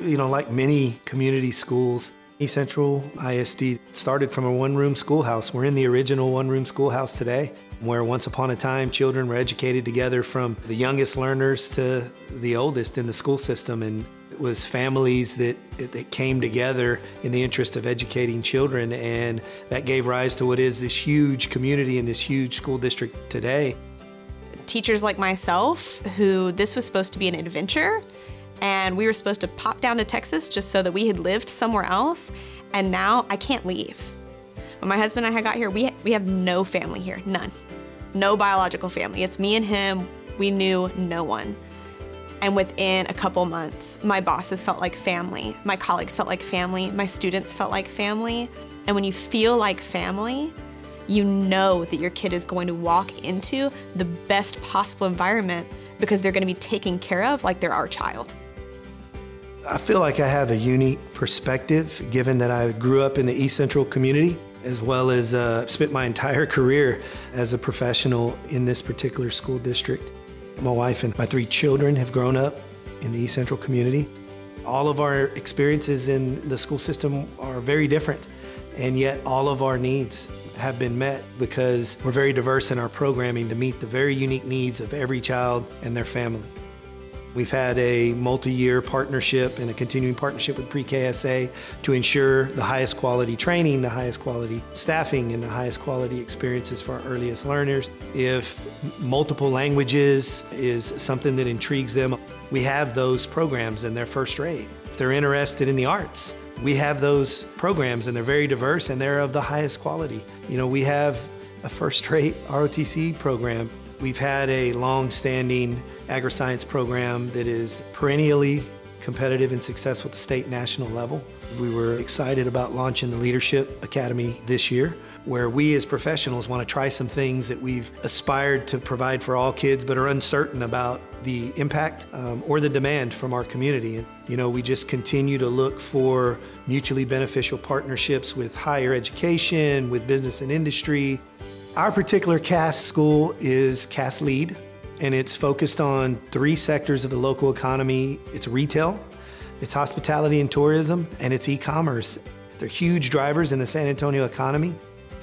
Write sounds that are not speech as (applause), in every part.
You know, like many community schools, East Central ISD started from a one room schoolhouse. We're in the original one room schoolhouse today, where once upon a time children were educated together from the youngest learners to the oldest in the school system. And it was families that, that came together in the interest of educating children, and that gave rise to what is this huge community and this huge school district today. Teachers like myself, who this was supposed to be an adventure, and we were supposed to pop down to Texas just so that we had lived somewhere else, and now I can't leave. When my husband and I got here, we, we have no family here, none. No biological family. It's me and him. We knew no one. And within a couple months, my bosses felt like family, my colleagues felt like family, my students felt like family. And when you feel like family, you know that your kid is going to walk into the best possible environment because they're going to be taken care of like they're our child. I feel like I have a unique perspective given that I grew up in the East Central community as well as uh, spent my entire (laughs) career as a professional in this particular school district. My wife and my three children have grown up in the East Central community. All of our experiences in the school system are very different, and yet all of our needs have been met because we're very diverse in our programming to meet the very unique needs of every child and their family. We've had a multi-year partnership and a continuing partnership with Pre-KSA to ensure the highest quality training, the highest quality staffing, and the highest quality experiences for our earliest learners. If multiple languages is something that intrigues them, we have those programs in their first grade. If they're interested in the arts, we have those programs and they're very diverse and they're of the highest quality. You know, we have a first-rate (laughs) ROTC program We've had a long-standing agri-science program that is perennially competitive and successful at the state and national level. We were excited about launching the Leadership Academy this year, where we as professionals want to try some things that we've aspired to provide for all kids but are uncertain about the impact um, or the demand from our community. And, you know, we just continue to look for mutually beneficial partnerships with higher education, with business and industry, our particular CAST school is CAST Lead, and it's focused on three sectors of the local economy. It's retail, it's hospitality and tourism, and it's e-commerce. They're huge drivers in the San Antonio economy.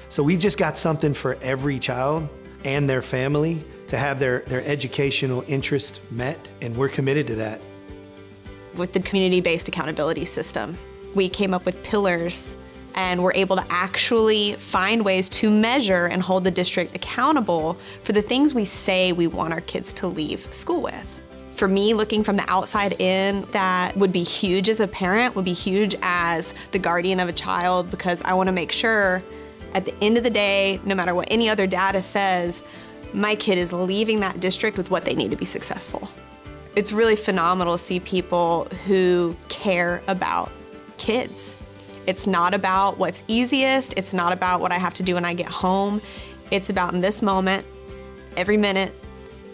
So we've just got something for every child and their family to have their, their educational interest met, and we're committed to that. With the community-based accountability system, we came up with pillars and we're able to actually find ways to measure and hold the district accountable for the things we say we want our kids to leave school with. For me, looking from the outside in, that would be huge as a parent, would be huge as the guardian of a child because I want to make sure at the end of the day, no matter what any other data says, my kid is leaving that district with what they need to be successful. It's really phenomenal to see people who care about kids it's not about what's easiest. It's not about what I have to do when I get home. It's about in this moment, every minute,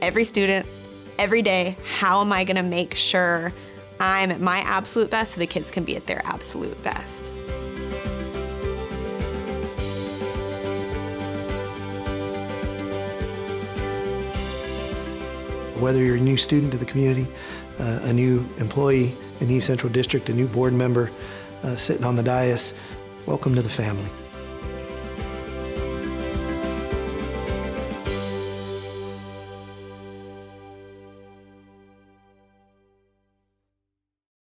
every student, every day, how am I gonna make sure I'm at my absolute best so the kids can be at their absolute best. Whether you're a new student to the community, uh, a new employee in East Central District, a new board member, uh, sitting on the dais. Welcome to the family.